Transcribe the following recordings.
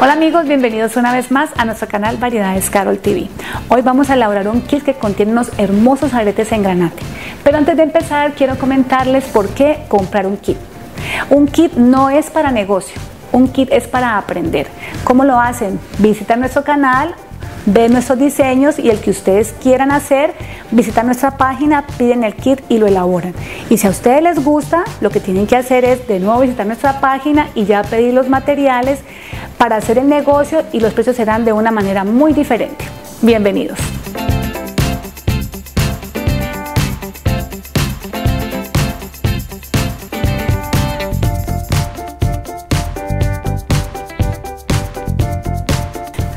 Hola amigos, bienvenidos una vez más a nuestro canal Variedades Carol TV. Hoy vamos a elaborar un kit que contiene unos hermosos aretes en granate. Pero antes de empezar quiero comentarles por qué comprar un kit. Un kit no es para negocio, un kit es para aprender. ¿Cómo lo hacen? Visita nuestro canal, ven nuestros diseños y el que ustedes quieran hacer, visitan nuestra página, piden el kit y lo elaboran. Y si a ustedes les gusta, lo que tienen que hacer es de nuevo visitar nuestra página y ya pedir los materiales para hacer el negocio y los precios serán de una manera muy diferente. Bienvenidos.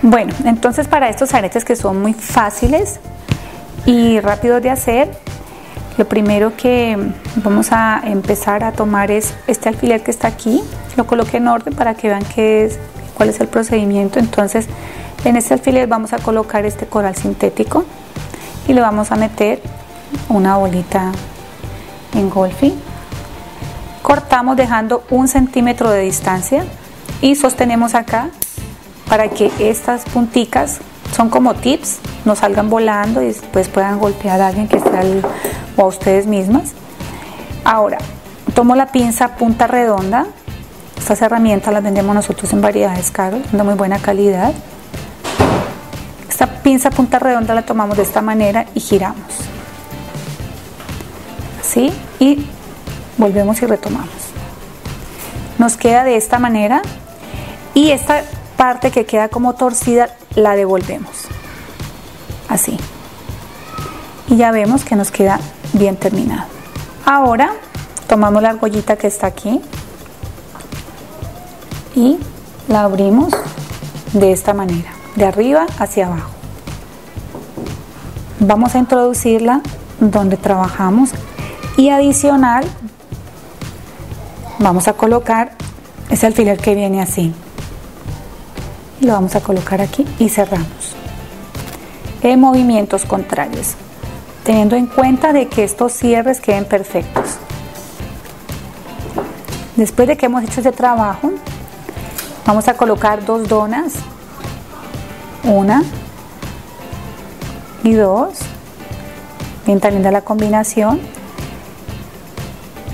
Bueno, entonces para estos aretes que son muy fáciles y rápidos de hacer, lo primero que vamos a empezar a tomar es este alfiler que está aquí, lo coloqué en orden para que vean qué es cuál es el procedimiento. Entonces, en este alfiler vamos a colocar este coral sintético y le vamos a meter una bolita engolfing. Cortamos dejando un centímetro de distancia y sostenemos acá para que estas punticas son como tips, no salgan volando y después puedan golpear a alguien que esté al, o a ustedes mismas. Ahora, tomo la pinza punta redonda estas herramientas las vendemos nosotros en variedades caros, de muy buena calidad. Esta pinza punta redonda la tomamos de esta manera y giramos. Así y volvemos y retomamos. Nos queda de esta manera y esta parte que queda como torcida la devolvemos. Así. Y ya vemos que nos queda bien terminado. Ahora tomamos la argollita que está aquí y la abrimos de esta manera, de arriba hacia abajo. Vamos a introducirla donde trabajamos y adicional vamos a colocar ese alfiler que viene así. Lo vamos a colocar aquí y cerramos. En movimientos contrarios, teniendo en cuenta de que estos cierres queden perfectos. Después de que hemos hecho ese trabajo, Vamos a colocar dos donas. Una y dos. Bien linda la combinación.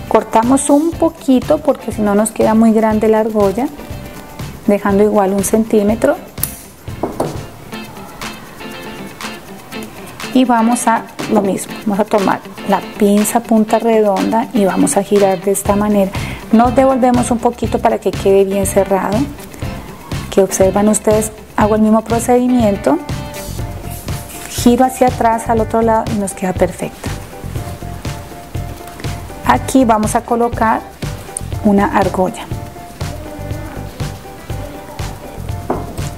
Cortamos un poquito porque si no nos queda muy grande la argolla. Dejando igual un centímetro. Y vamos a lo mismo. Vamos a tomar la pinza punta redonda y vamos a girar de esta manera. Nos devolvemos un poquito para que quede bien cerrado que observan ustedes, hago el mismo procedimiento, giro hacia atrás al otro lado y nos queda perfecto. Aquí vamos a colocar una argolla.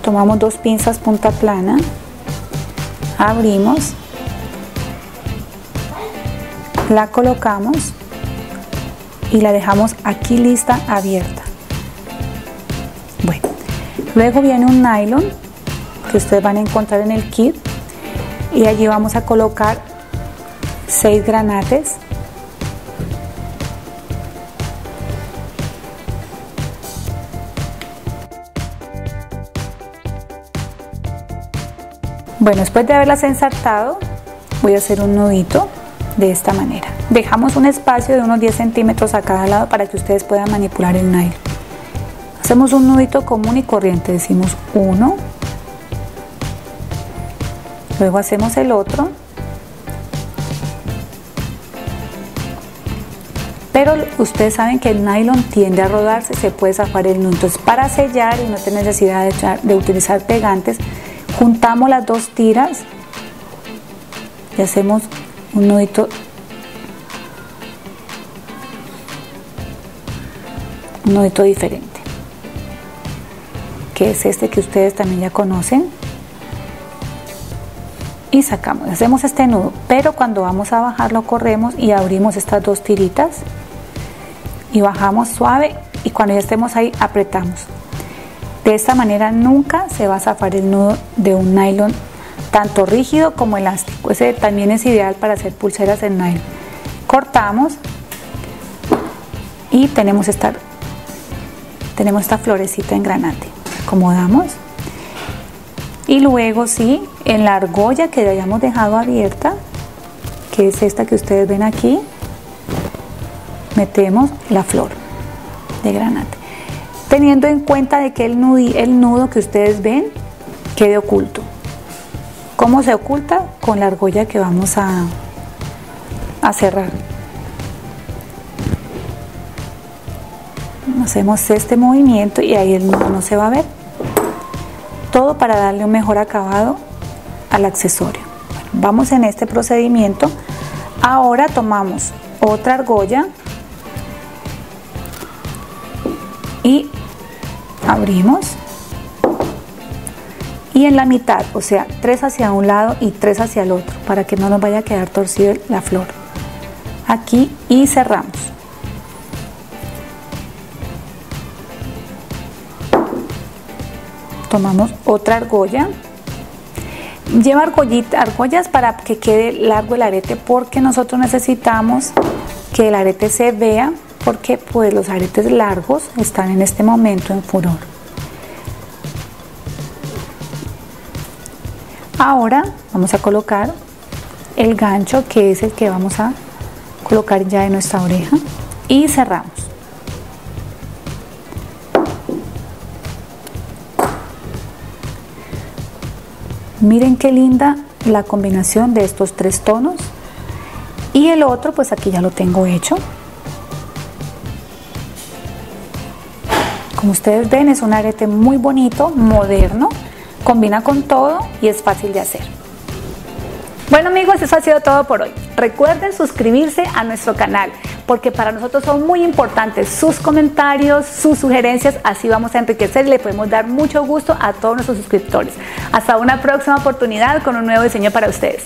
Tomamos dos pinzas punta plana, abrimos, la colocamos y la dejamos aquí lista abierta. Luego viene un nylon que ustedes van a encontrar en el kit y allí vamos a colocar seis granates. Bueno, después de haberlas ensartado, voy a hacer un nudito de esta manera. Dejamos un espacio de unos 10 centímetros a cada lado para que ustedes puedan manipular el nylon. Hacemos un nudito común y corriente, decimos uno, luego hacemos el otro, pero ustedes saben que el nylon tiende a rodarse, se puede zafar el nudo. Entonces para sellar y no tener necesidad de, de utilizar pegantes, juntamos las dos tiras y hacemos un nudito un nudito diferente que es este que ustedes también ya conocen. Y sacamos, hacemos este nudo, pero cuando vamos a bajarlo corremos y abrimos estas dos tiritas y bajamos suave y cuando ya estemos ahí apretamos. De esta manera nunca se va a zafar el nudo de un nylon tanto rígido como elástico. Ese también es ideal para hacer pulseras en nylon. Cortamos, y tenemos esta, tenemos esta florecita en granate. Acomodamos. Y luego sí, en la argolla que hayamos dejado abierta, que es esta que ustedes ven aquí, metemos la flor de granate. Teniendo en cuenta de que el, el nudo que ustedes ven quede oculto. ¿Cómo se oculta? Con la argolla que vamos a, a cerrar. Hacemos este movimiento y ahí el nudo no se va a ver. Todo para darle un mejor acabado al accesorio. vamos en este procedimiento. Ahora tomamos otra argolla y abrimos y en la mitad, o sea, tres hacia un lado y tres hacia el otro, para que no nos vaya a quedar torcido la flor. Aquí y cerramos. Tomamos otra argolla. Lleva argollas para que quede largo el arete porque nosotros necesitamos que el arete se vea porque pues los aretes largos están en este momento en furor. Ahora vamos a colocar el gancho que es el que vamos a colocar ya en nuestra oreja y cerramos. Miren qué linda la combinación de estos tres tonos. Y el otro, pues aquí ya lo tengo hecho. Como ustedes ven, es un arete muy bonito, moderno combina con todo y es fácil de hacer. Bueno amigos, eso ha sido todo por hoy. Recuerden suscribirse a nuestro canal porque para nosotros son muy importantes sus comentarios, sus sugerencias, así vamos a enriquecer y le podemos dar mucho gusto a todos nuestros suscriptores. Hasta una próxima oportunidad con un nuevo diseño para ustedes.